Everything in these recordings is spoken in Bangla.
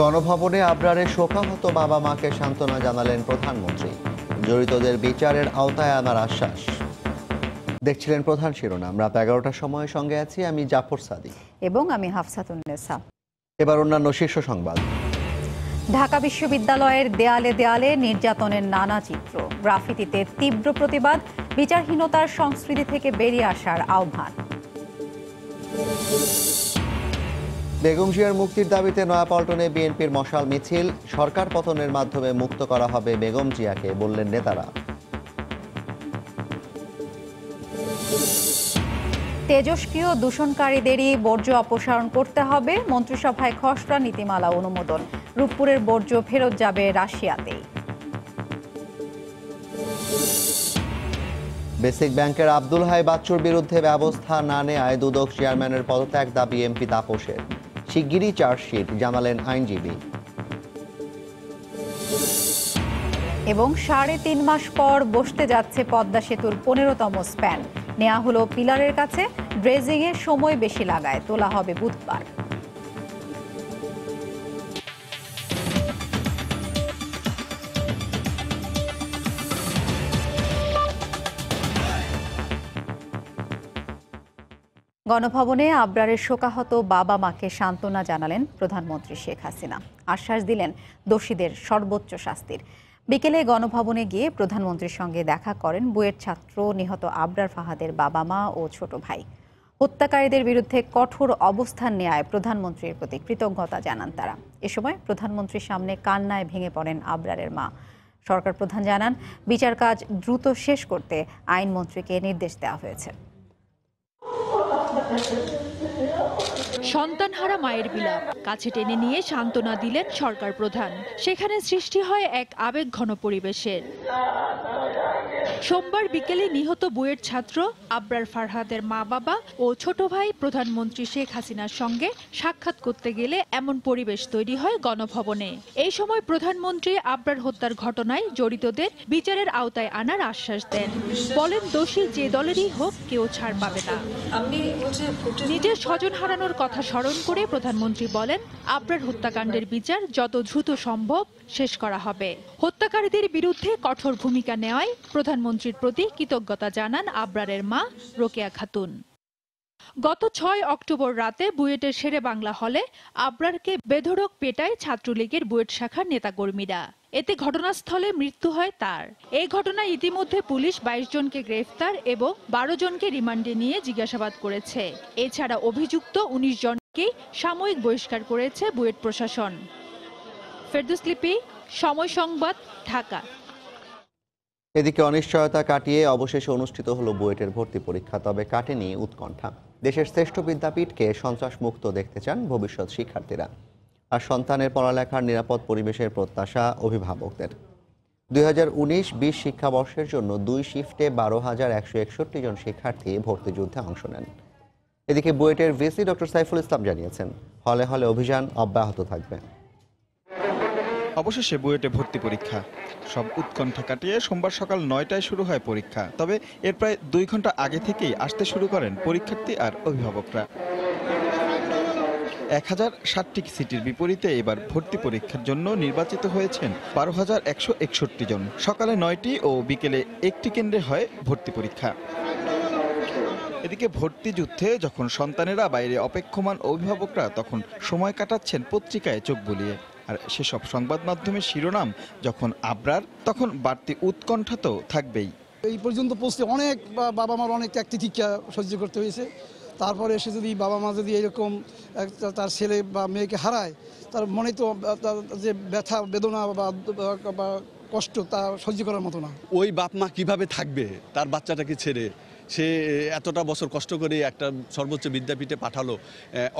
গণভবনে আবরারের শোকাহত বাবা মাকে সান্ত্বনা জানালেন প্রধানমন্ত্রী। জড়িতদের বিচারের আওতায় আনার আশ্বাস। দেখছিলেন প্রধান শিরোনাম। রাত এগারোটার সময় সঙ্গে আছি আমি জাফর সাদি এবং আমি হাফসাতুন্নেসা এবার অন্যান্য শীর্ষ সংবাদ। ঢাকা বিশ্ববিদ্যালয়ের দেয়ালে দেয়ালে নির্যাতনের নানা চিত্র। গ্রাফিতিতে তীব্র প্রতিবাদ বিচারহীনতার সংস্কৃতি থেকে বেরিয়ে আসার আহ্বান। বেগম জিয়ার মুক্তির দাবিতে নয়াপল্টনে বিএনপির মশাল মিছিল। সরকার পতনের মাধ্যমে মুক্ত করা হবে বেগম জিয়াকে বললেন নেতারা। তেজস্ক্রিয় দূষণকারীদেরই বর্জ্য অপসারণ করতে হবে। মন্ত্রিসভায় খসড়া নীতিমালা অনুমোদন। রূপপুরের বর্জ্য ফেরত যাবে রাশিয়াতেই বেসিক ব্যাংকের আব্দুল হাই বাচ্চুর বিরুদ্ধে ব্যবস্থা না নেয় দুদক চেয়ারম্যানের পদত্যাগ দাবি এমপি তাপসের। শিগগিরই চার্জশিট জানালেন আইনজীবী। এবং সাড়ে তিন মাস পর বসতে যাচ্ছে পদ্মা সেতুর পনেরোতম স্প্যান। নেওয়া হলো পিলারের কাছে ড্রেজিংয়ে সময় বেশি লাগায় তোলা হবে বুধবার। গণভবনে আবরারের শোকাহত বাবা মাকে সান্ত্বনা জানালেন প্রধানমন্ত্রী শেখ হাসিনা। আশ্বাস দিলেন দোষীদের সর্বোচ্চ শাস্তির। বিকেলে গণভবনে গিয়ে প্রধানমন্ত্রীর সঙ্গে দেখা করেন বুয়েট ছাত্র নিহত আবরার ফাহাদের বাবা মা ও ছোট ভাই। হত্যাকারীদের বিরুদ্ধে কঠোর অবস্থান নেয় প্রধানমন্ত্রীর প্রতি কৃতজ্ঞতা জানান তারা। এ সময় প্রধানমন্ত্রীর সামনে কান্নায় ভেঙে পড়েন আবরারের মা। সরকার প্রধান জানান বিচার কাজ দ্রুত শেষ করতে আইনমন্ত্রীকে নির্দেশ দেওয়া হয়েছে। সন্তানহারা মায়ের বিলাপ। কাছে টেনে নিয়ে সান্ত্বনা দিলেন সরকার প্রধান। সেখানে সৃষ্টি হয় এক আবেগঘন পরিবেশের। সোমবার বিকেলে নিহত বুয়েট ছাত্র আবরার ফারহাদের মা বাবা ও ছোট ভাই প্রধানমন্ত্রী শেখ হাসিনার সঙ্গে সাক্ষাৎ করতে গেলে এমন পরিবেশ তৈরি হয় গণভবনে। এই সময় প্রধানমন্ত্রী আবরার হত্যার ঘটনায় জড়িতদের বিচারের আওতায় আনার আশ্বাস দেন। বলেন দোষী যে দলেরই হোক কেউ ছাড় পাবে না। নিজের স্বজন হারানোর কথা স্মরণ করে প্রধানমন্ত্রী বলেন, আবরার হত্যাকাণ্ডের বিচার যত দ্রুত সম্ভব শেষ করা হবে। হত্যাকারীদের বিরুদ্ধে কঠোর ভূমিকা নেওয়ায় প্রধানমন্ত্রীর প্রতি কৃতজ্ঞতা জানান আবরারের মা রোকেয়া খাতুন। গত ছয় অক্টোবর রাতে বুয়েটের শেরে বাংলা হলে আবরারকে বেধড়ক পেটায় ছাত্রলীগের বুয়েট শাখার নেতাকর্মীরা। এতে ঘটনাস্থলে মৃত্যু হয় তার। এই ঘটনায় ইতিমধ্যে পুলিশ বাইশ জনকে গ্রেফতার এবং বারো জনকে রিমান্ডে নিয়ে জিজ্ঞাসাবাদ করেছে। এছাড়া অভিযুক্ত উনিশ জনকেই সাময়িক বহিষ্কার করেছে বুয়েট প্রশাসন। ফেরদুস লিপি, সময় সংবাদ, ঢাকা। এদিকে অনিশ্চয়তা কাটিয়ে অবশেষে অনুষ্ঠিত হলো বুয়েটের ভর্তি পরীক্ষা, তবে কাটেনি উৎকণ্ঠা। দেশের শ্রেষ্ঠ বিদ্যাপীঠকে সন্ত্রাস মুক্ত দেখতে চান ভবিষ্যৎ শিক্ষার্থীরা। আর সন্তানের পড়ালেখার নিরাপদ পরিবেশের প্রত্যাশা অভিভাবকদের। দুই হাজার উনিশ বিশ শিক্ষাবর্ষের জন্য দুই শিফটে বারো হাজার একশো একষট্টি জন শিক্ষার্থী ভর্তি যুদ্ধে অংশ নেন। এদিকে বুয়েটের ভিসি ডক্টর সাইফুল ইসলাম জানিয়েছেন, হলে হলে অভিযান অব্যাহত থাকবে। অবশেষে বুয়েটে ভর্তি পরীক্ষা। সব উৎকণ্ঠা কাটিয়ে সোমবার সকাল নয়টায় শুরু হয় পরীক্ষা। তবে এর প্রায় দুই ঘণ্টা আগে থেকেই আসতে শুরু করেন পরীক্ষার্থী আর অভিভাবকরা। এক হাজার ষাটটি সিটির বিপরীতে এবার ভর্তি পরীক্ষার জন্য নির্বাচিত হয়েছেন বারো হাজার একশো একষট্টি জন। সকালে নয়টি ও বিকেলে একটি কেন্দ্রে হয় ভর্তি পরীক্ষা। এদিকে ভর্তি যুদ্ধে যখন সন্তানেরা বাইরে অপেক্ষমান অভিভাবকরা, তখন সময় কাটাচ্ছেন পত্রিকায় চোখ বুলিয়ে। আর সেসব সংবাদ মাধ্যমের শিরোনাম যখন আবরার তখন বাড়তি উৎকণ্ঠা তো থাকবেই। এই পর্যন্ত পৌঁছতে অনেক বা- বাবা মার অনেক ত্যাগ তিতিক্ষা সহ্য করতে হয়েছে। তারপরে এসে যদি বাবা মা যদি এরকম একটা তার ছেলে বা মেয়েকে হারায় তার মনে তো তার যে ব্যথা বেদনা বা কষ্ট তা সহ্য করার মতো না। ওই বাপ মা কীভাবে থাকবে? তার বাচ্চাটাকে ছেড়ে সে এতটা বছর কষ্ট করে একটা সর্বোচ্চ বিদ্যাপীঠে পাঠালো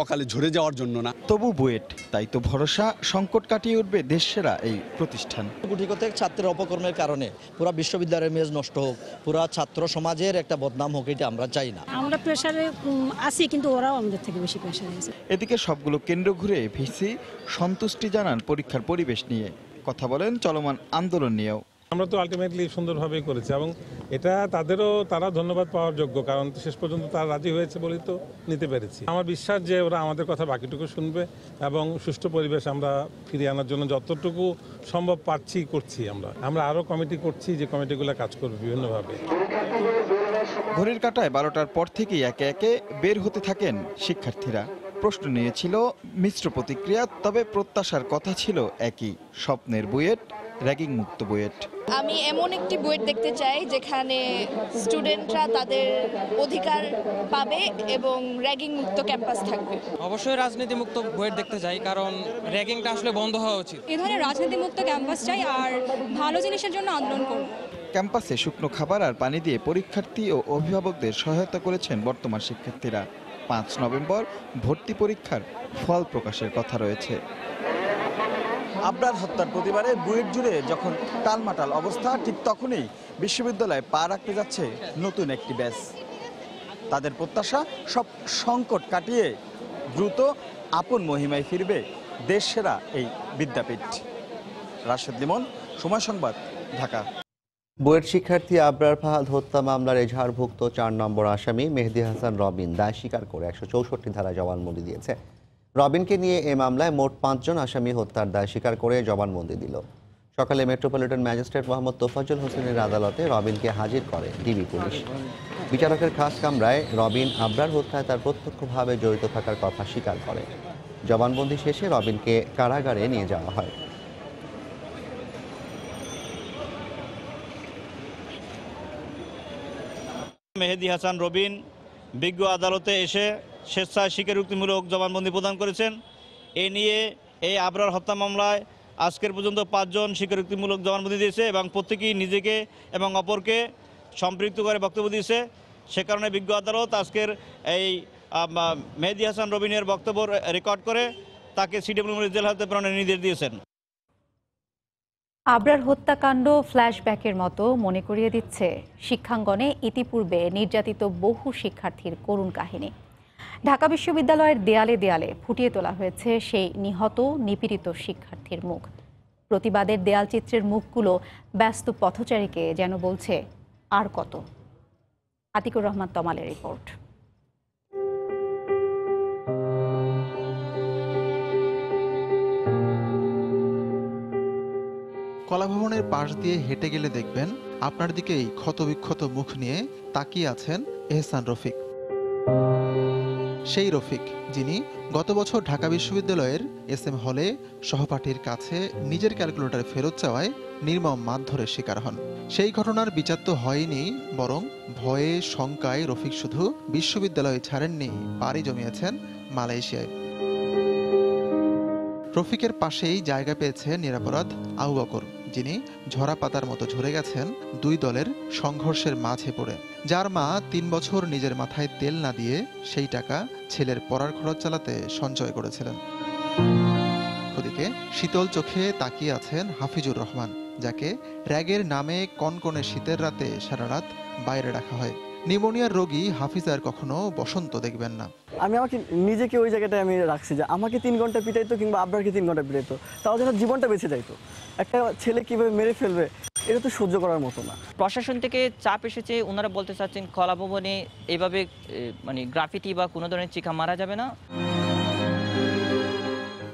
অকালে ঝরে যাওয়ার জন্য না। তবু বুয়েট তাই তো ভরসা সংকট কাটিয়ে উঠবে দেশসেরা এই প্রতিষ্ঠান। গুটি কতক ছাত্রের অপকর্মের কারণে পুরা বিশ্ববিদ্যালয়ের মেজ নষ্ট হোক পুরা ছাত্র সমাজের একটা বদনাম হোক এটা আমরা চাই না। আমরা প্রেশারে আছি কিন্তু ওরাও আমাদের থেকে বেশি প্রেশারে আছে। এদিকে সবগুলো কেন্দ্র ঘুরে ভিসি সন্তুষ্টি জানান পরীক্ষার পরিবেশ নিয়ে। কথা বলেন চলমান আন্দোলন নিয়েও। আমরা তো আলটিমেটলি সুন্দরভাবেই করেছি এবং এটা তাদেরও, তারা ধন্যবাদ পাওয়ার যোগ্য, কারণ শেষ পর্যন্ত তারা রাজি হয়েছে বলেই তো নিতে পেরেছি। আমার বিশ্বাস যে ওরা আমাদের কথা বাকিটুকু শুনবে এবং সুষ্ঠু পরিবেশ আমরা ফিরিয়ে আনার জন্য যতটুকু সম্ভব পারছি করছি আমরা। আমরা আরও কমিটি করছি যে কমিটিগুলো কাজ করবে বিভিন্নভাবে। ঘড়ির কাটায় বারোটার পর থেকেই একে একে বের হতে থাকেন শিক্ষার্থীরা। প্রশ্ন নিয়েছিল, মিশ্র প্রতিক্রিয়া, তবে প্রত্যাশার কথা ছিল একই, স্বপ্নের বুয়েট র্যাগিং মুক্ত বুয়েট। আমি এমন একটি বুয়েট দেখতে চাই যেখানে স্টুডেন্টরা তাদের অধিকার পাবে এবং র্যাগিং মুক্ত ক্যাম্পাস থাকবে। অবশ্যই রাজনীতি মুক্ত বুয়েট দেখতে চাই কারণ র্যাগিংটা আসলে বন্ধ হওয়া উচিত। এই ধরনের রাজনীতি মুক্ত ক্যাম্পাস চাই আর ভালো জিনিসের জন্য আন্দোলন করব। ক্যাম্পাসে শুকনো খাবার আর পানি দিয়ে পরীক্ষার্থী ও অভিভাবকদের সহায়তা করেছেন বর্তমান শিক্ষার্থীরা। পাঁচ নভেম্বর ভর্তি পরীক্ষার ফল প্রকাশের কথা রয়েছে। আবরার হত্যার প্রতিবারে বুয়েট জুড়ে যখন টালমাটাল অবস্থা, ঠিক তখনই বিশ্ববিদ্যালয়ে পা রাখতে যাচ্ছে নতুন একটি ব্যাচ। তাদের প্রত্যাশা, সব সংকট কাটিয়ে দ্রুত আপন মহিমায় ফিরবে দেশ সেরা এই বিদ্যাপীঠ। রাশেদ লিমন, সময় সংবাদ, ঢাকা। বুয়েট শিক্ষার্থী আবরার ফাহাদ হত্যা মামলার এজাহারভুক্ত চার নম্বর আসামি মেহেদি হাসান রবিন দায় স্বীকার করে একশো চৌষট্টি ধারা জবানবন্দি দিয়েছে। রবিনকে নিয়ে এ মামলায় মোট পাঁচজন আসামি হত্যার দায় স্বীকার করে জবানবন্দি দিল। সকালে মেট্রোপলিটন ম্যাজিস্ট্রেট মোহাম্মদ তোফাজ্জল হোসেনের আদালতে রবিনকে হাজির করে ডিবি পুলিশ। বিচারকের খাস কামরায় রবিন আবরার হত্যায় তার প্রত্যক্ষভাবে জড়িত থাকার কথা স্বীকার করে। জবানবন্দি শেষে রবিনকে কারাগারে নিয়ে যাওয়া হয়। মেহেদি হাসান রবিন বিজ্ঞ আদালতে এসে স্বেচ্ছায় স্বীকারোক্তিমূলক জবানবন্দি প্রদান করেছেন। এ নিয়ে এই আবরার হত্যা মামলায় আজকের পর্যন্ত পাঁচজন স্বীকারোক্তিমূলক জবানবন্দি দিয়েছে এবং প্রত্যেকেই নিজেকে এবং অপরকে সম্পৃক্ত করে বক্তব্য দিয়েছে। সে কারণে বিজ্ঞ আদালত আজকের এই মেহেদি হাসান রবিনের বক্তব্য রেকর্ড করে তাকে সিডব্লিউ জেল হাতে প্রেরণের নির্দেশ দিয়েছেন। আবরার হত্যাকাণ্ড ফ্ল্যাশব্যাকের মতো মনে করিয়ে দিচ্ছে। শিক্ষাঙ্গনে ইতিপূর্বে নির্যাতিত বহু শিক্ষার্থীর করুণ কাহিনী। ঢাকা বিশ্ববিদ্যালয়ের দেয়ালে দেয়ালে ফুটিয়ে তোলা হয়েছে সেই নিহত, নিপীড়িত শিক্ষার্থীর মুখ। প্রতিবাদের দেয়ালচিত্রের মুখগুলো ব্যস্ত পথচারীকে যেন বলছে, আর কত? আতিকুর রহমান তমালের রিপোর্ট। কলাভবনের পাশ দিয়ে হেঁটে গেলে দেখবেন, আপনার দিকেই ক্ষতবিক্ষত মুখ নিয়ে তাকিয়ে আছেন এহসান রফিক। সেই রফিক, যিনি গত বছর ঢাকা বিশ্ববিদ্যালয়ের এস এম হলে সহপাঠীর কাছে নিজের ক্যালকুলেটর ফেরত চাওয়ায় নির্মম মারধরের শিকার হন। সেই ঘটনার বিচার তো হয়নি, বরং ভয়ে, শঙ্কায় রফিক শুধু বিশ্ববিদ্যালয় ছাড়েননি, পাড়ি জমিয়েছেন মালয়েশিয়ায়। রফিকের পাশেই জায়গা পেয়েছে নিরাপরাধ আবু বকর। যিনি ঝরা পাতার মতো ঝরে গেছেন, দুই দলের সংঘর্ষের মাঝে পড়ে। যার মা তিন বছর নিজের মাথায় তেল না দিয়ে সেই টাকা ছেলের পড়ার খরচ চালাতে সঞ্চয় করেছিলেন। ওদিকে শীতল চোখে তাকিয়ে আছেন হাফিজুর রহমান, যাকে র্যাগের নামে কনকনে শীতের রাতে সারা রাত বাইরে রাখা হয়। নিউমোনিয়ার রোগী হাফিজ আর কখনো বসন্ত দেখবেন না। আমি আমাকে নিজেকে ওই জায়গাটায় আমি রাখছি যে আমাকে তিন ঘণ্টা পিটাইতো কিংবা আব্বারকে তিন ঘণ্টা পিটাইতো। তাও যেন জীবনটা বেঁচে যাইতো। একটা ছেলে কীভাবে মেরে ফেলবে এটা তো সহ্য করার মতো না। প্রশাসন থেকে চাপ এসেছে ওনারা বলতে চাচ্ছেন কলাভবনে এভাবে মানে গ্রাফিটি বা কোনো ধরনের চিকা মারা যাবে না।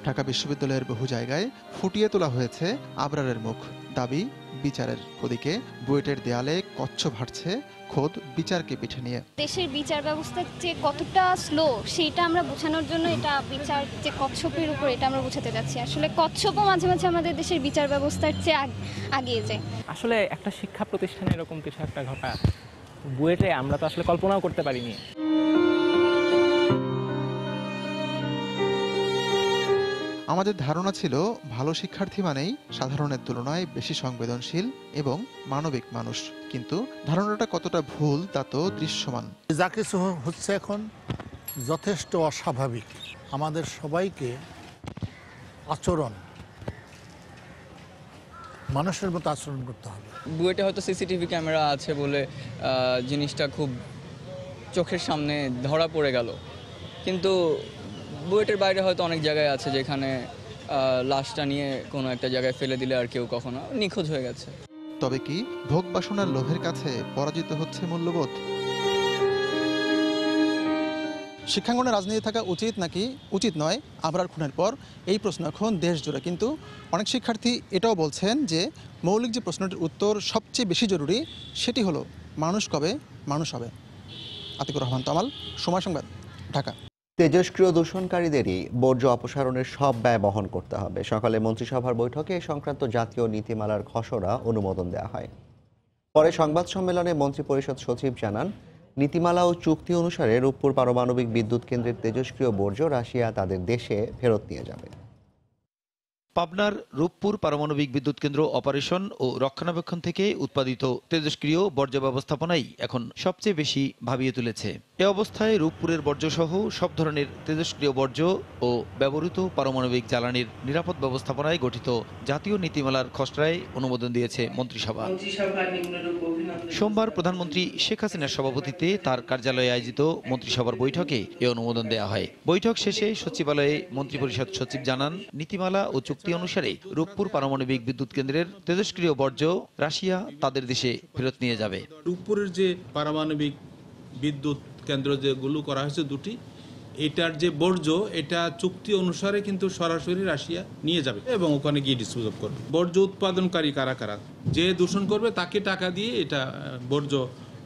ঢাকা বিশ্ববিদ্যালয়ের বহু জায়গায় ফুটিয়ে তোলা হয়েছে আবরারের মুখ। দাবি বিচারের ওদিকে বুয়েটের দেয়ালে কচ্ছপ হাঁটছে খোদ বিচারকে পিঠে নিয়ে। দেশের বিচার ব্যবস্থা যে কতটা স্লো সেইটা আমরা বোঝানোর জন্য এটা বিচার যে কচ্ছপের উপর এটা আমরা বোঝাতে যাচ্ছি। আসলে কচ্ছপও মাঝে মাঝে আমাদের দেশের বিচার ব্যবস্থার চেয়ে আগ- আগিয়ে যায়। আসলে একটা শিক্ষা প্রতিষ্ঠানে এরকম কিছু একটা ঘটা বুয়েটে আমরা তো আসলে কল্পনাও করতে পারিনি। আমাদের ধারণা ছিল ভালো শিক্ষার্থী মানেই সাধারণের তুলনায় বেশি সংবেদনশীল এবং মানবিক মানুষ। কিন্তু ধারণাটা কতটা ভুল তা তো দৃশ্যমান। যা কিছু হচ্ছে এখন যথেষ্ট অস্বাভাবিক। আমাদের সবাইকে আচরণ মানুষের মতো আচরণ করতে হবে। বুয়েটে হয়তো সিসিটিভি ক্যামেরা আছে বলে জিনিসটা খুব চোখের সামনে ধরা পড়ে গেল। কিন্তু বুয়েটের বাইরে হয়তো অনেক জায়গায় আছে যেখানে লাশটা নিয়ে কোনো একটা জায়গায় ফেলে দিলে আর কেউ কখনো, নিখোঁজ হয়ে গেছে। তবে কি ভোগ বাসনার লোভের কাছে পরাজিত হচ্ছে মূল্যবোধ? শিক্ষাঙ্গনে রাজনীতি থাকা উচিত নাকি উচিত নয়? আবরার খুনের পর এই প্রশ্ন এখন দেশ জুড়ে। কিন্তু অনেক শিক্ষার্থী এটাও বলছেন যে, মৌলিক যে প্রশ্নটির উত্তর সবচেয়ে বেশি জরুরি সেটি হলো, মানুষ কবে মানুষ হবে? আতিকুর রহমান তামাল, সময় সংবাদ, ঢাকা। তেজস্ক্রিয় দূষণকারীদেরই বর্জ্য অপসারণের সব ব্যয় বহন করতে হবে। সকালে মন্ত্রিসভার বৈঠকে এ সংক্রান্ত জাতীয় নীতিমালার খসড়া অনুমোদন দেওয়া হয়। পরে সংবাদ সম্মেলনে মন্ত্রিপরিষদ সচিব জানান, নীতিমালা ও চুক্তি অনুসারে রূপপুর পারমাণবিক বিদ্যুৎ কেন্দ্রের তেজস্ক্রিয় বর্জ্য রাশিয়া তাদের দেশে ফেরত নিয়ে যাবে। পাবনার রূপপুর পারমাণবিক বিদ্যুৎ কেন্দ্র অপারেশন ও রক্ষণাবেক্ষণ থেকে উৎপাদিত তেজস্ক্রিয় বর্জ্য ব্যবস্থাপনাই এখন সবচেয়ে বেশি ভাবিয়ে তুলেছে। এ অবস্থায় রূপপুরের বর্জ্যসহ সব ধরনের তেজস্ক্রিয় বর্জ্য ও ব্যবহৃত পারমাণবিক জ্বালানির নিরাপদ ব্যবস্থাপনায় গঠিত জাতীয় নীতিমালার খসড়ায় অনুমোদন দিয়েছে মন্ত্রিসভা। সোমবার প্রধানমন্ত্রী শেখ হাসিনার সভাপতিত্বে তার কার্যালয়ে আয়োজিত মন্ত্রিসভার বৈঠকে এ অনুমোদন দেওয়া হয়। বৈঠক শেষে সচিবালয়ে মন্ত্রিপরিষদ সচিব জানান নীতিমালা ও চুক্তি অনুসারে রূপপুর পারমাণবিক বিদ্যুৎ কেন্দ্রের তেজস্ক্রিয় বর্জ্য রাশিয়া তাদের দেশে ফেরত নিয়ে যাবে। রূপপুরের যে পারমাণবিক বিদ্যুৎ কেন্দ্র যেগুলো করা হয়েছে দুটি এটার যে বর্জ্য এটা চুক্তি অনুসারে কিন্তু সরাসরি রাশিয়া নিয়ে যাবে এবং ওখানে গিয়ে ডিসপোজ করবে। বর্জ্য উৎপাদনকারী কারা কারা? যে দূষণ করবে তাকে টাকা দিয়ে এটা বর্জ্য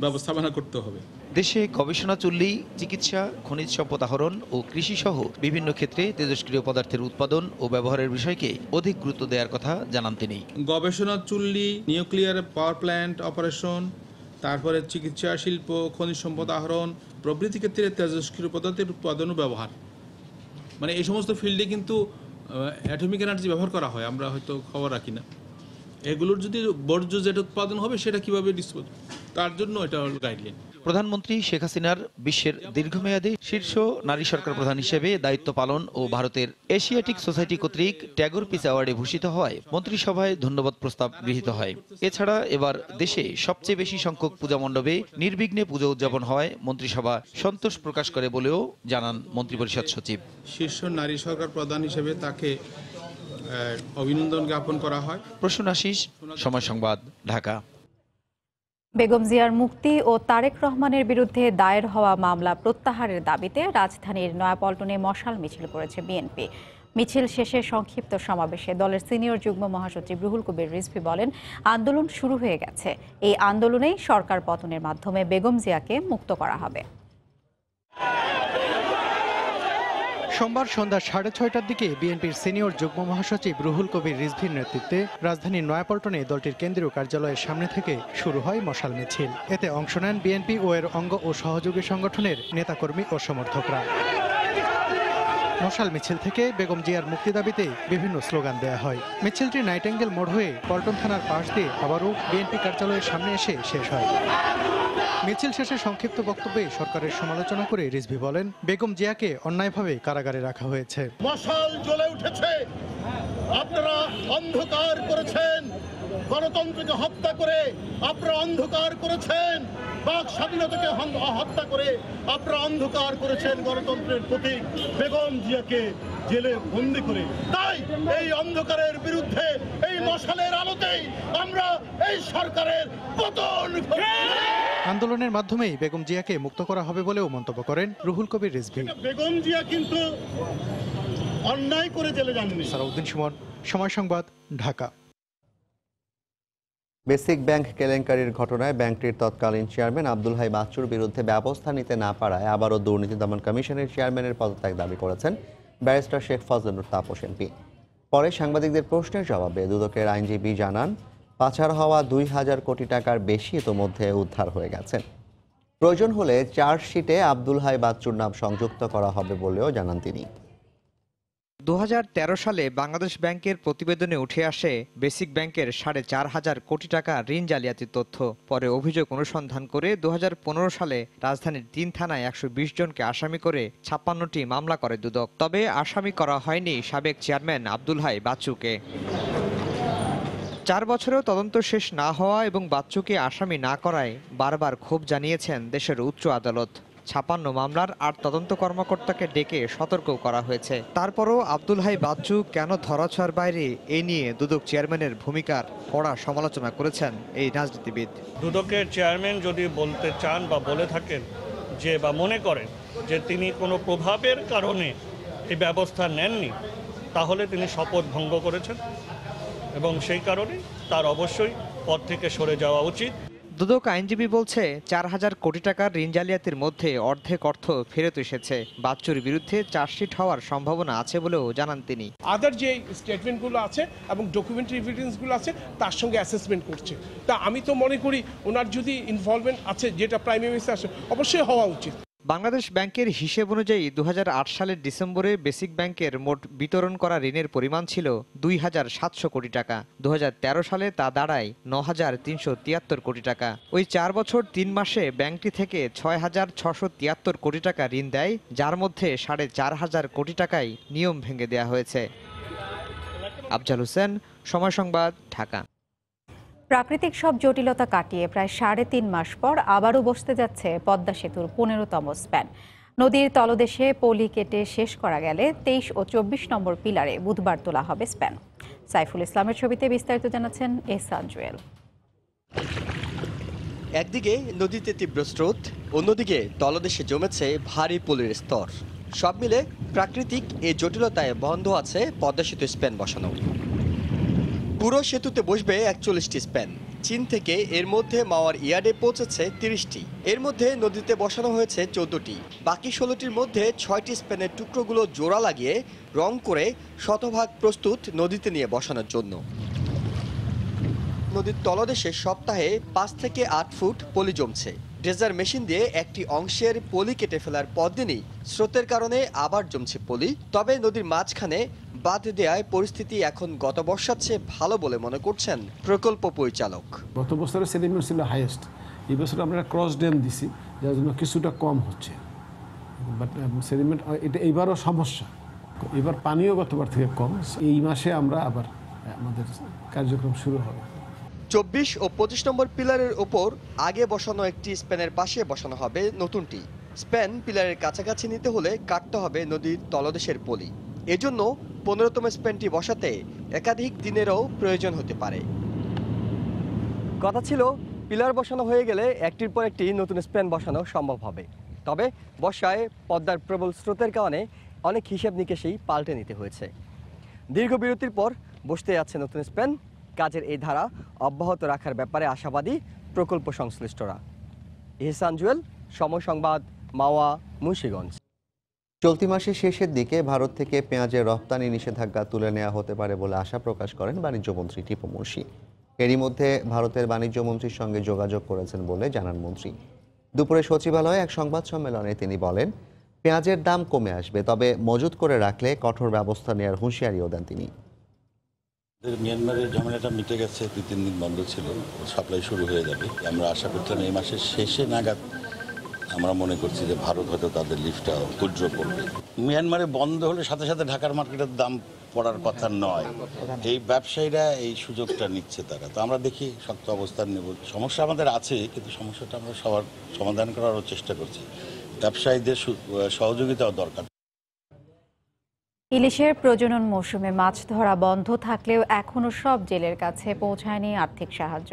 ব্যবস্থাপনা করতে হবে। দেশে গবেষণা চুল্লি চিকিৎসা খনিজ সম্পদ আহরণ ও কৃষি সহ বিভিন্ন ক্ষেত্রে তেজস্ক্রিয় পদার্থের উৎপাদন ও ব্যবহারের বিষয়কে অধিক গুরুত্ব দেওয়ার কথা জানান তিনি। গবেষণা চুল্লি নিউক্লিয়ার পাওয়ার প্ল্যান্ট অপারেশন তারপরে চিকিৎসা, শিল্প, খনিজ সম্পদ, আহরণ, প্রভৃতি ক্ষেত্রে তেজস্ক্রিয় পদার্থের উৎপাদন ব্যবহার। মানে এই সমস্ত ফিল্ডে কিন্তু অ্যাটমিক এনার্জি ব্যবহার করা হয়, আমরা হয়তো খবর রাখি না। এগুলোর যদি বর্জ্য যেটা উৎপাদন হবে, সেটা কীভাবে ডিসপোজ তার জন্য এটা হল গাইডলাইন প্রধানমন্ত্রী শেখ হাসিনার বিশ্বের দীর্ঘমেয়াদী শীর্ষ নারী সরকার প্রধান হিসেবে দায়িত্ব পালন ও ভারতের এশিয়াটিক সোসাইটি কর্তৃক ট্যাগর পিস অ্যাওয়ার্ডে ভূষিত হওয়ায় মন্ত্রিসভায় ধন্যবাদ প্রস্তাব গৃহীত হয়। এছাড়া এবার দেশে সবচেয়ে বেশি সংখ্যক পূজা মণ্ডপে নির্বিঘ্নে পুজো উদযাপন হওয়ায় মন্ত্রিসভা সন্তোষ প্রকাশ করে বলেও জানান মন্ত্রিপরিষদ সচিব। শীর্ষ নারী সরকার প্রধান হিসেবে তাকে অভিনন্দন জ্ঞাপন করা হয়। প্রসূন আশিস সময় সংবাদ ঢাকা। বেগম জিয়ার মুক্তি ও তারেক রহমানের বিরুদ্ধে দায়ের হওয়া মামলা প্রত্যাহারের দাবিতে রাজধানীর নয়াপল্টনে মশাল মিছিল করেছে বিএনপি। মিছিল শেষে সংক্ষিপ্ত সমাবেশে দলের সিনিয়র যুগ্ম মহাসচিব রুহুল কবির রিজভি বলেন, আন্দোলন শুরু হয়ে গেছে। এই আন্দোলনেই সরকার পতনের মাধ্যমে বেগম জিয়াকে মুক্ত করা হবে। সোমবার সন্ধ্যা সাড়ে ছয়টার দিকে বিএনপির সিনিয়র যুগ্ম মহাসচিব রুহুল কবির রিজভির নেতৃত্বে রাজধানীর নয়াপল্টনে দলটির কেন্দ্রীয় কার্যালয়ের সামনে থেকে শুরু হয় মশাল মিছিল। এতে অংশ নেন বিএনপি ও এর অঙ্গ ও সহযোগী সংগঠনের নেতাকর্মী ও সমর্থকরা। মশাল মিছিল থেকে বেগম জিয়ার মুক্তি দাবিতে বিভিন্ন স্লোগান দেয়া হয়। মিছিলটি নাইটেঙ্গেল মোড় হয়ে পল্টন থানার পাশ দিয়ে আবারও বিএনপি কার্যালয়ের সামনে এসে শেষ হয়। মিছিল শেষে সংক্ষিপ্ত বক্তব্যে সরকারের সমালোচনা করে রিজভি বলেন, বেগম জিয়াকে অন্যায়ভাবে কারাগারে রাখা হয়েছে। মশাল জ্বলে উঠেছে। আপনারা অন্ধকার করেছেন। গণতন্ত্রকে হত্যা করে আপনারা অন্ধকার করেছেন। বাক স্বাধীনতাকে হত্যা করে আপনারা অন্ধকার করেছেন গণতন্ত্রের প্রতীক। বেগম জিয়াকে জেলে বন্দি করে। তাই এই অন্ধকারের বিরুদ্ধে এই মশালের আলোতেই আমরা এই সরকারের পতন আন্দোলনের মাধ্যমেই বেগম জিয়াকে মুক্ত করা হবে বলেও মন্তব্য করেন রুহুল কবির রিজভি। বেগম জিয়া কিন্তু অন্যায় করে জেলে যাননি। সারাউদ্দিন সুমন সময় সংবাদ ঢাকা। বেসিক ব্যাংক কেলেঙ্কারির ঘটনায় ব্যাংকটির তৎকালীন চেয়ারম্যান আব্দুল হাই বাচ্চুর বিরুদ্ধে ব্যবস্থা নিতে না পারায় আবারও দুর্নীতি দমন কমিশনের চেয়ারম্যানের পদত্যাগ দাবি করেছেন ব্যারিস্টার শেখ ফজলুর তাপস এমপি। পরে সাংবাদিকদের প্রশ্নের জবাবে দুদকের আইনজীবী জানান, পাচার হওয়া দুই হাজার কোটি টাকার বেশি ইতোমধ্যে উদ্ধার হয়ে গেছে। প্রয়োজন হলে চার্জশিটে আব্দুল হাই বাচ্চুর নাম সংযুক্ত করা হবে বলেও জানান তিনি। দু হাজার তেরো সালে বাংলাদেশ ব্যাংকের প্রতিবেদনে উঠে আসে বেসিক ব্যাংকের সাড়ে চার হাজার কোটি টাকা ঋণ জালিয়াতির তথ্য। পরে অভিযোগ অনুসন্ধান করে দুহাজার পনেরো সালে রাজধানীর তিন থানায় একশো বিশ জনকে আসামি করে ছাপ্পান্নটি মামলা করে দুদক। তবে আসামি করা হয়নি সাবেক চেয়ারম্যান আব্দুল হাই বাচ্চুকে। চার বছরেও তদন্ত শেষ না হওয়া এবং বাচ্চুকে আসামি না করায় বারবার ক্ষোভ জানিয়েছেন দেশের উচ্চ আদালত। ছাপান্ন মামলার আট তদন্ত কর্মকর্তাকে ডেকে সতর্ক করা হয়েছে। তারপরও আব্দুল হাই বাচ্চু কেন ধরাছোঁয়ার বাইরে এ নিয়ে দুদক চেয়ারম্যানের ভূমিকার কড়া সমালোচনা করেছেন এই রাজনীতিবিদ। দুদকের চেয়ারম্যান যদি বলতে চান বা বলে থাকেন যে বা মনে করেন যে তিনি কোনো প্রভাবের কারণে এই ব্যবস্থা নেননি, তাহলে তিনি শপথ ভঙ্গ করেছেন এবং সেই কারণে তার অবশ্যই পদ থেকে সরে যাওয়া উচিত। দুদক আইনজীবী বলছে, চার হাজার কোটি টাকার ঋণ জালিয়াতির মধ্যে অর্ধেক অর্থ ফেরত এসেছে। বাচ্চুর বিরুদ্ধে চার্জশিট হওয়ার সম্ভাবনা আছে বলেও জানান তিনি। আদার যে স্টেটমেন্টগুলো আছে এবং ডকুমেন্টারি এভিডেন্সগুলো আছে, তার সঙ্গে অ্যাসেসমেন্ট করছে। তা আমি তো মনে করি, ওনার যদি ইনভলভমেন্ট আছে, যেটা প্রাইম মিনিস্টার আছে অবশ্যই হওয়া উচিত। বাংলাদেশ ব্যাংকের হিসেব অনুযায়ী দু হাজার আট সালের ডিসেম্বরে বেসিক ব্যাংকের মোট বিতরণ করা ঋণের পরিমাণ ছিল দুই হাজার সাতশো কোটি টাকা। দু হাজার তেরো সালে তা দাঁড়ায় ন হাজার তিনশো তিয়াত্তর কোটি টাকা। ওই চার বছর তিন মাসে ব্যাংকটি থেকে ছয় হাজার ছশো তিয়াত্তর কোটি টাকা ঋণ দেয়, যার মধ্যে সাড়ে চার হাজার কোটি টাকাই নিয়ম ভেঙে দেওয়া হয়েছে। আফজাল হোসেন, সময় সংবাদ, ঢাকা। প্রাকৃতিক সব জটিলতা কাটিয়ে প্রায় সাড়ে তিন মাস পর আবারও বসতে যাচ্ছে পদ্মা সেতুর পনেরোতম স্প্যান। নদীর তলদেশে পলি কেটে শেষ করা গেলে তেইশ ও চব্বিশ নম্বর পিলারে বুধবার তোলা হবে স্প্যান। সাইফুল ইসলামের ছবিতে বিস্তারিত জানাচ্ছেন এসান জুয়েল। একদিকে নদীতে তীব্র স্রোত, অন্যদিকে তলদেশে জমেছে ভারী পলির স্তর। সব মিলে প্রাকৃতিক এই জটিলতায় বন্ধ আছে পদ্মা সেতু স্প্যান বসানো। পুরো সেতুতে বসবে একচল্লিশটি স্প্যান। চীন থেকে এর মধ্যে মাওয়ার ইয়ার্ডে পৌঁছেছে তিরিশটি। এর মধ্যে নদীতে বসানো হয়েছে চোদ্দটি। বাকি ষোলোটির মধ্যে ছয়টি স্প্যানের টুকরোগুলো জোড়া লাগিয়ে রং করে শতভাগ প্রস্তুত নদীতে নিয়ে বসানোর জন্য। নদীর তলদেশে সপ্তাহে পাঁচ থেকে আট ফুট পলি জমছে। ড্রেজার মেশিন দিয়ে একটি অংশের পলি কেটে ফেলার পরদিনই স্রোতের কারণে আবার জমছে পলি। তবে নদীর মাঝখানে বাঁধ দেওয়ায় পরিস্থিতি এখন গত বর্ষার চেয়ে ভালো বলে মনে করছেন প্রকল্প পরিচালক। গত বছরের সেডিমেন্ট ছিল হাইয়েস্ট এই বছর আমরা ক্রস ড্যাম দিছি যার জন্য কিছুটা কম হচ্ছে। বাট সেডিমেন্ট এটা এইবারও সমস্যা। এবার পানিও গতবার থেকে কম। এই মাসে আমরা আবার আমাদের কার্যক্রম শুরু হবে। চব্বিশ ও পঁচিশ নম্বর পিলারের ওপর আগে বসানো একটি স্প্যানের পাশে বসানো হবে নতুনটি। স্প্যান পিলারের কাছাকাছি নিতে হলে কাটতে হবে নদীর তলদেশের পলি। এজন্য পনেরোতম স্প্যানটি বসাতে একাধিক দিনেরও প্রয়োজন হতে পারে। কথা ছিল, পিলার বসানো হয়ে গেলে একটির পর একটি নতুন স্প্যান বসানো সম্ভব হবে। তবে বর্ষায় পদ্মার প্রবল স্রোতের কারণে অনেক হিসেব নিকেশেই পাল্টে নিতে হয়েছে। দীর্ঘ বিরতির পর বসতে যাচ্ছে নতুন স্প্যান কাজের এই ধারা অব্যাহত রাখার ব্যাপারে আশাবাদী প্রকল্প সংশ্লিষ্টরা। ইহসান জুয়েল সময় সংবাদ মাওয়া, মুন্সীগঞ্জ। চলতি মাসের শেষের দিকে ভারত থেকে পেঁয়াজের রপ্তানি নিষেধাজ্ঞা তুলে নেওয়া হতে পারে বলে আশা প্রকাশ করেন বাণিজ্যমন্ত্রী টিপু মুর্শি এরই মধ্যে ভারতের বাণিজ্যমন্ত্রীর সঙ্গে যোগাযোগ করেছেন বলে জানান মন্ত্রী। দুপুরে সচিবালয়ে এক সংবাদ সম্মেলনে তিনি বলেন, পেঁয়াজের দাম কমে আসবে, তবে মজুত করে রাখলে কঠোর ব্যবস্থা নেওয়ার হুঁশিয়ারিও দেন তিনি। মিয়ানমারের ঝামেলাটা মিটে গেছে, দুই, তিন দিন বন্ধ ছিল সাপ্লাই শুরু হয়ে যাবে। আমরা আশা করছিলাম এই মাসের শেষে নাগাদ আমরা মনে করছি যে ভারত হয়তো তাদের লিফটটা উজ্জ্ব করবে। মিয়ানমারে বন্ধ হলে সাথে সাথে ঢাকার মার্কেটের দাম পড়ার কথা নয়। এই ব্যবসায়ীরা এই সুযোগটা নিচ্ছে তারা। তো আমরা দেখি শক্ত অবস্থান নেব। সমস্যা আমাদের আছে, কিন্তু সমস্যাটা আমরা সবার সমাধান করারও চেষ্টা করছি। ব্যবসায়ীদের সহযোগিতাও দরকার। ইলিশের প্রজনন মৌসুমে মাছ ধরা বন্ধ থাকলেও এখনও সব জেলের কাছে পৌঁছায়নি আর্থিক সাহায্য।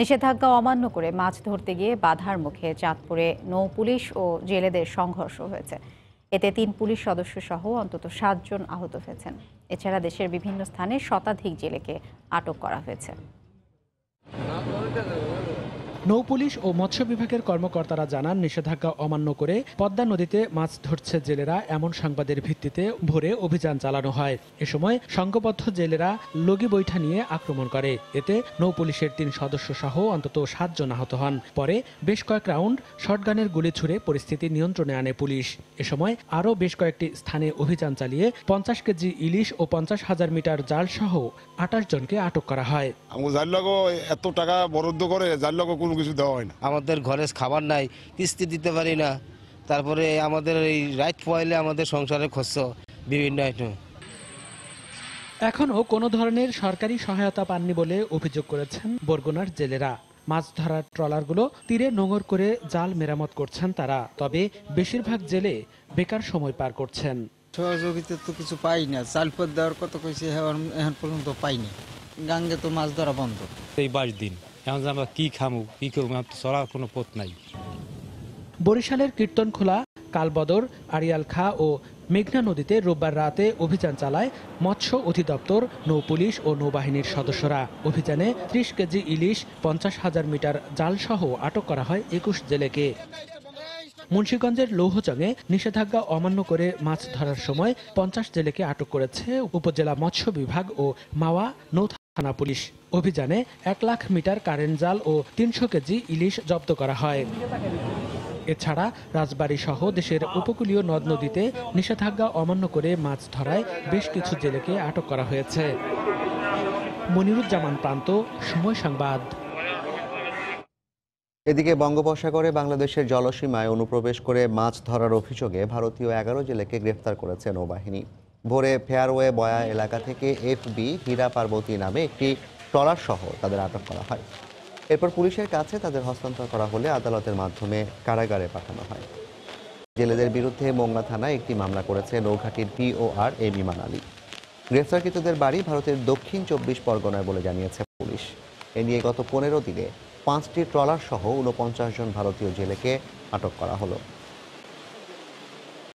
নিষেধাজ্ঞা অমান্য করে মাছ ধরতে গিয়ে বাধার মুখে চাঁদপুরে নৌ পুলিশ ও জেলেদের সংঘর্ষ হয়েছে। এতে তিন পুলিশ সদস্য সহ অন্তত সাতজন আহত হয়েছেন। এছাড়া দেশের বিভিন্ন স্থানে শতাধিক জেলেকে আটক করা হয়েছে। নৌপুলিশ ও মৎস্য বিভাগের কর্মকর্তারা জানান, নিষেধাজ্ঞা অমান্য করে পদ্মা নদীতে মাছ ধরছে জেলেরা এমন সংবাদের ভিত্তিতে ভোরে অভিযান চালানো হয়। এ সময় সংঘবদ্ধ জেলেরা লগি বৈঠা নিয়ে আক্রমণ করে। এতে নৌপুলিশের তিন সদস্য সহ অন্তত সাতজন আহত হন। পরে বেশ কয়েক রাউন্ড শটগানের গুলি ছুড়ে পরিস্থিতি নিয়ন্ত্রণে আনে পুলিশ। এ সময় আরও বেশ কয়েকটি স্থানে অভিযান চালিয়ে পঞ্চাশ কেজি ইলিশ ও পঞ্চাশ হাজার মিটার জাল সহ আঠাশ জনকে আটক করা হয়। এত টাকা বরাদ্দ করে লগো কোনো কিছু দেওয়া হয় না। আমাদের ঘরে খাবার নাই কিস্তি দিতে পারি না। তারপরে আমাদের এই রাইট পয়লে আমাদের সংসারে খরচ বিভিন্ন আইটেম এখনও কোনো ধরনের সরকারি সহায়তা পাননি বলে অভিযোগ করেছেন বরগুনার জেলেরা। মাছ ধরার ট্রলারগুলো তীরে নোঙর করে জাল মেরামত করছেন তারা তবে বেশিরভাগ জেলে বেকার সময় পার করছেন। সহযোগিতা তো কিছু পাই না চাল পথ দেওয়ার কথা কইছে এখন এখন পর্যন্ত পাইনি। গাঙ্গে তো মাছ ধরা বন্ধ। এই বাইশ দিন। এখন যে আমরা কি খামু, কি করব, আমার চলার কোনো পথ নাই। বরিশালের কীর্তনখোলা, কালবদর, আড়িয়াল খা ও মেঘনা নদীতে রোববার রাতে অভিযান চালায় মৎস্য অধিদপ্তর, নৌপুলিশ ও নৌবাহিনীর সদস্যরা। অভিযানে ত্রিশ কেজি ইলিশ, পঞ্চাশ হাজার মিটার জালসহ আটক করা হয় একুশ জেলেকে। মুন্সীগঞ্জের লৌহজংয়ে নিষেধাজ্ঞা অমান্য করে মাছ ধরার সময় পঞ্চাশ জেলেকে আটক করেছে উপজেলা মৎস্য বিভাগ ও মাওয়া নৌ থানা পুলিশ অভিযানে এক লাখ মিটার কারেন্ট জাল ও তিনশো কেজি ইলিশ জব্দ করা হয়। এছাড়া রাজবাড়ী সহ দেশের উপকূলীয় নদ নদীতে নিষেধাজ্ঞা অমান্য করে মাছ ধরায় বেশ কিছু জেলেকে আটক করা হয়েছে। মনিরুজ্জামান প্রান্ত, সময় সংবাদ। এদিকে বঙ্গোপসাগরে বাংলাদেশের জলসীমায় অনুপ্রবেশ করে মাছ ধরার অভিযোগে ভারতীয় এগারো জেলেকে গ্রেফতার করেছে নৌবাহিনী। ভোরে ফেয়ারওয়ে বয়া এলাকা থেকে এফবি হীরা পার্বতী নামে একটি ট্রলার সহ তাদের আটক করা হয়। এরপর পুলিশের কাছে তাদের হস্তান্তর করা হলে আদালতের মাধ্যমে কারাগারে পাঠানো হয়। জেলেদের বিরুদ্ধে মোংলা থানায় একটি মামলা করেছে নৌঘাটির পিওআর এ বিমান আলী। গ্রেফতারকৃতদের বাড়ি ভারতের দক্ষিণ চব্বিশ পরগনায় বলে জানিয়েছে পুলিশ। এ নিয়ে গত পনেরো দিনে পাঁচটি ট্রলার সহ উনপঞ্চাশ জন ভারতীয় জেলেকে আটক করা হলো।